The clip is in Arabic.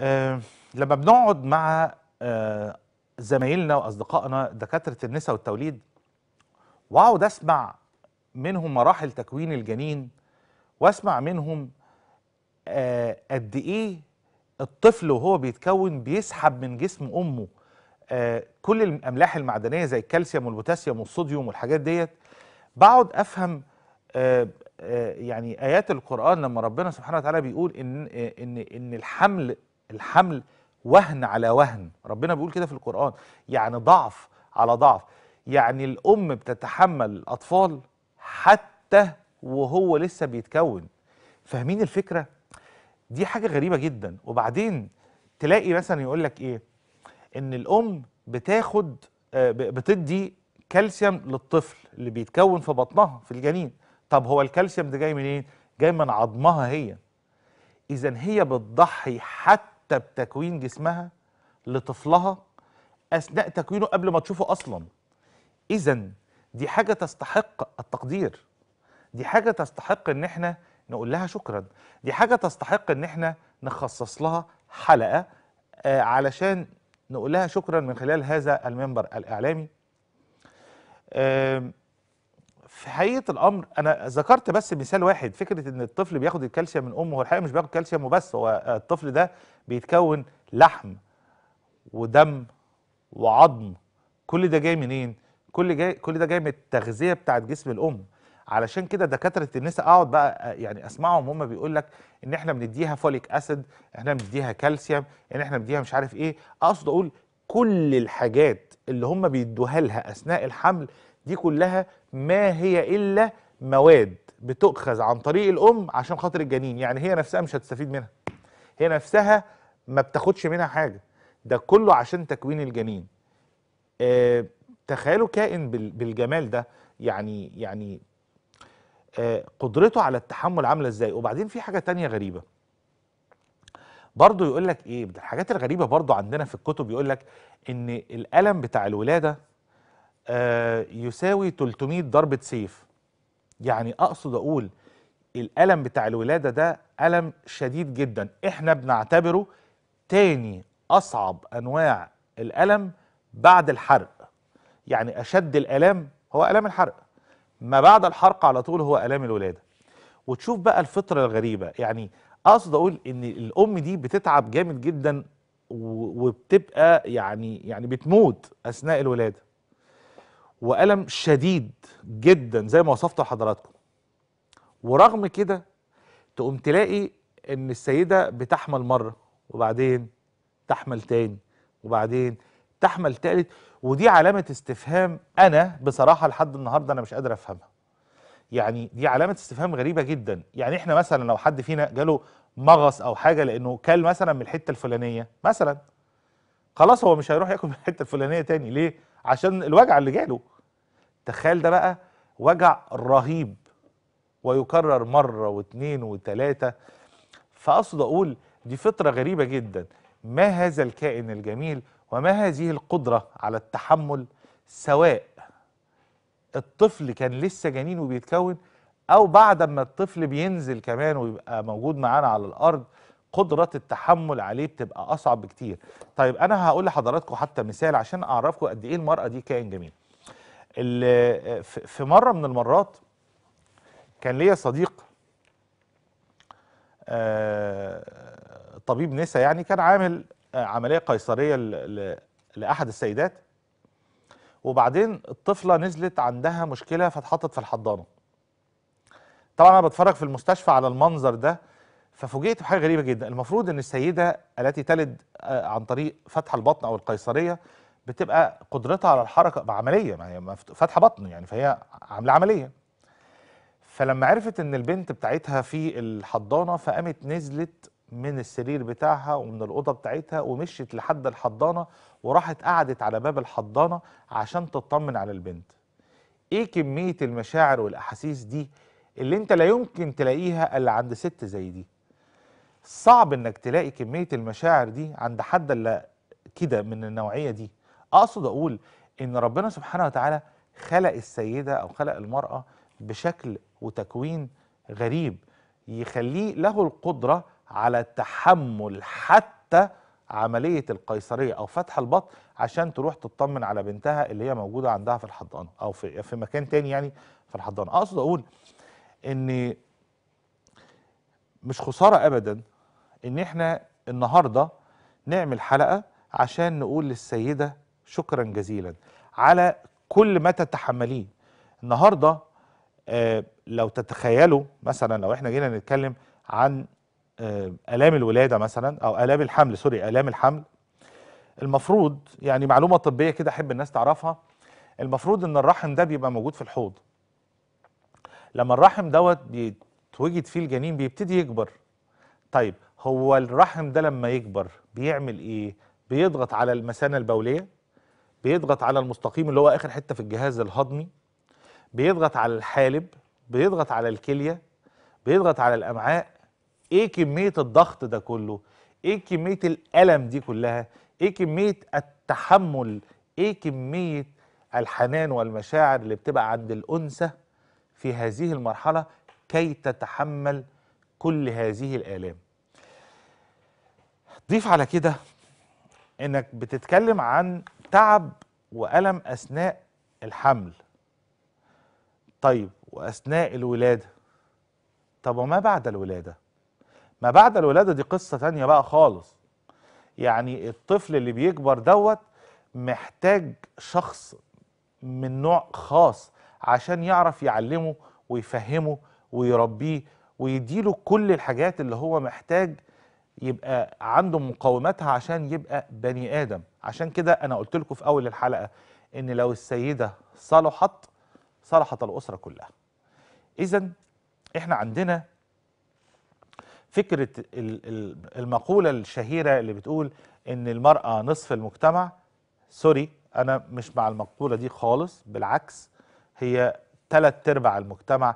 آه، لما بنقعد مع آه، زمايلنا وأصدقائنا دكاترة النساء والتوليد واقعد أسمع منهم مراحل تكوين الجنين وأسمع منهم آه، قد إيه الطفل وهو بيتكون بيسحب من جسم أمه كل الأملاح المعدنية زي الكالسيوم والبوتاسيوم والصوديوم والحاجات ديت. بقعد أفهم يعني آيات القرآن لما ربنا سبحانه وتعالى بيقول إن إن إن الحمل الحمل وهن على وهن. ربنا بيقول كده في القرآن. يعني ضعف على ضعف. يعني الأم بتتحمل الأطفال حتى وهو لسه بيتكون. فاهمين الفكرة؟ دي حاجة غريبة جدا. وبعدين تلاقي مثلا يقول لك إيه؟ إن الأم بتاخد آه، بتدي كالسيوم للطفل اللي بيتكون في بطنها في الجنين. طب هو الكالسيوم ده جاي منين؟ جاي من عظمها هي. اذا هي بتضحي حتى بتكوين جسمها لطفلها أثناء تكوينه قبل ما تشوفه أصلا. اذا دي حاجة تستحق التقدير. دي حاجة تستحق إن إحنا نقول لها شكرا. دي حاجة تستحق إن إحنا نخصص لها حلقة آه علشان نقول لها شكرا من خلال هذا المنبر الإعلامي. آم، في حقيقة الأمر أنا ذكرت بس مثال واحد فكرة إن الطفل بياخد الكالسيوم من أمه هو الحقيقة مش بياخد كالسيوم وبس هو الطفل ده بيتكون لحم ودم وعظم كل ده جاي منين؟ كل جاي كل ده جاي من التغذية بتاعت جسم الأم. علشان كده دكاترة النساء أقعد بقى يعني أسمعهم هم بيقول لك إن إحنا بنديها folic acid إحنا بنديها كالسيوم إن إحنا بنديها مش عارف إيه. أقصد أقول كل الحاجات اللي هم بيدوها لها أثناء الحمل دي كلها ما هي إلا مواد بتؤخذ عن طريق الأم عشان خاطر الجنين. يعني هي نفسها مش هتستفيد منها. هي نفسها ما بتاخدش منها حاجة. ده كله عشان تكوين الجنين. آه تخيلوا كائن بال- بالجمال ده. يعني يعني آه قدرته على التحمل عاملة إزاي؟ وبعدين في حاجة تانية غريبة. برضه يقول لك إيه؟ الحاجات الغريبة برضه عندنا في الكتب يقول لك إن الألم بتاع الولادة يساوي 300 ضربة سيف. يعني أقصد أقول الألم بتاع الولادة ده ألم شديد جدا. إحنا بنعتبره تاني أصعب أنواع الألم بعد الحرق. يعني أشد الألام هو ألام الحرق. ما بعد الحرق على طول هو ألام الولادة. وتشوف بقى الفطرة الغريبة. يعني أقصد أقول إن الأم دي بتتعب جامد جدا وبتبقى يعني يعني بتموت أثناء الولادة. وألم شديد جدا زي ما وصفت لحضراتكم. ورغم كده تقوم تلاقي إن السيدة بتحمل مرة وبعدين تحمل تاني وبعدين تحمل تالت. ودي علامة استفهام أنا بصراحة لحد النهارده أنا مش قادر أفهمها. يعني دي علامة استفهام غريبة جدا. يعني إحنا مثلا لو حد فينا جاله مغص أو حاجة لأنه كل مثلا من الحتة الفلانية مثلا خلاص هو مش هيروح ياكل من الحتة الفلانية تاني. ليه؟ عشان الوجع اللي جاله. تخيل ده بقى وجع رهيب ويكرر مرة واثنين وثلاثة فأقصد أقول دي فطرة غريبة جدا. ما هذا الكائن الجميل وما هذه القدرة على التحمل سواء الطفل كان لسه جنين وبيتكون أو بعد ما الطفل بينزل كمان ويبقى موجود معانا على الأرض قدرة التحمل عليه بتبقى أصعب بكتير. طيب أنا هقول لحضراتكم حتى مثال عشان أعرفكم قد إيه المرأة دي كائن جميل. في مرة من المرات كان ليا صديق آه، طبيب نسا يعني كان عامل آه، عملية قيصرية ل- ل- لأحد السيدات. وبعدين الطفلة نزلت عندها مشكلة فاتحطت في الحضانة. طبعا أنا بتفرج في المستشفى على المنظر ده ففوجئت بحاجة غريبة جدا. المفروض إن السيدة التي تلد آه، عن طريق فتح البطن أو القيصرية بتبقى قدرتها على الحركة بعملية ما هي فاتحة بطن يعني فهي عاملة عملية. فلما عرفت إن البنت بتاعتها في الحضانة فقامت نزلت من السرير بتاعها ومن الأوضة بتاعتها ومشيت لحد الحضانة وراحت قعدت على باب الحضانة عشان تطمن على البنت. إيه كمية المشاعر والأحاسيس دي اللي أنت لا يمكن تلاقيها إلا عند ست زي دي؟ صعب إنك تلاقي كمية المشاعر دي عند حد إلا كده من النوعية دي. أقصد أقول إن ربنا سبحانه وتعالى خلق السيدة أو خلق المرأة بشكل وتكوين غريب يخليه له القدرة على تحمل حتى عملية القيصرية أو فتح البطن عشان تروح تطمن على بنتها اللي هي موجودة عندها في الحضانة أو في في مكان تاني يعني في الحضانة. أقصد أقول إن مش خسارة ابدا إن إحنا النهارده نعمل حلقة عشان نقول للسيدة شكرا جزيلا. على كل ما تتحمليه. النهارده آه لو تتخيلوا مثلا لو إحنا جينا نتكلم عن آه آلام الولادة مثلا أو آلام الحمل سوري آلام الحمل المفروض يعني معلومة طبية كده أحب الناس تعرفها المفروض إن الرحم ده بيبقى موجود في الحوض. لما الرحم دوت بيتوجد فيه الجنين بيبتدي يكبر. طيب هو الرحم ده لما يكبر بيعمل إيه؟ بيضغط على المثانة البولية. بيضغط على المستقيم اللي هو آخر حتة في الجهاز الهضمي بيضغط على الحالب بيضغط على الكلية بيضغط على الأمعاء. إيه كمية الضغط ده كله؟ إيه كمية الألم دي كلها؟ إيه كمية التحمل؟ إيه كمية الحنان والمشاعر اللي بتبقى عند الأنثى في هذه المرحلة كي تتحمل كل هذه الآلام؟ ضيف على كده إنك بتتكلم عن تعب وألم أثناء الحمل. طيب وأثناء الولادة. طب وما بعد الولادة؟ ما بعد الولادة دي قصة تانية بقى خالص. يعني الطفل اللي بيكبر دوت محتاج شخص من نوع خاص عشان يعرف يعلمه ويفهمه ويربيه ويديله كل الحاجات اللي هو محتاج يبقى عنده مقوماتها عشان يبقى بني آدم. عشان كده أنا قلت لكم في أول الحلقة إن لو السيدة صلحت صلحت الأسرة كلها. اذا إحنا عندنا فكرة ال- ال- المقولة الشهيرة اللي بتقول إن المرأة نصف المجتمع. سوري أنا مش مع المقولة دي خالص بالعكس هي ثلاث أرباع المجتمع